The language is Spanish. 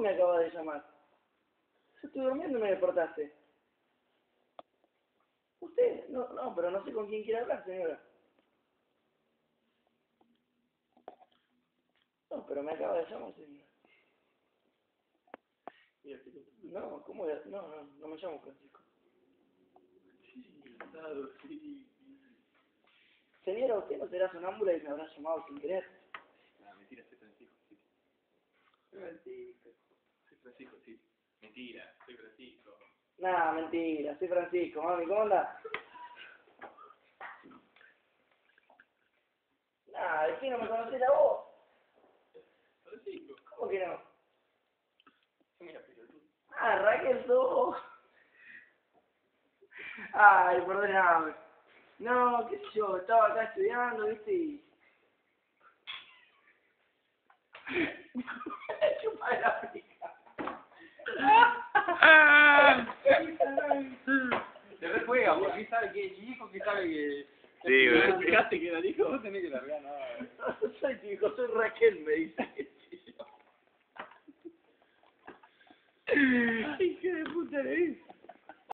me acabas de llamar? Yo estoy durmiendo y me despertaste. ¿Usted? No, no, pero no sé con quién quiere hablar, señora. No, pero me acaba de llamar, señora. No, ¿cómo de- No, no, no me llamo Francisco. Sí, claro, sí. Señora, ¿usted no será sonámbula y me habrá llamado sin querer? Ah, mentira, soy Francisco, sí. Francisco. Soy Francisco, sí. Mentira, soy Francisco. Nah, mentira, soy Francisco, mami, ¿cómo andás? Nah, ¿de qué no me conocés a vos? Francisco. ¿Cómo que no? Mira, pero tú. Ah, Raquel, vos. Ay, perdóname. No, qué sé yo, estaba acá estudiando, viste, y... Chupa de la pica. Se rejuega, porque sabe que es hijo, que sabe que... Sí, güey. que era el hijo, vos tenés que largar nada. No soy tu hijo, soy Raquel, me dice. Ay, qué de puta le dice.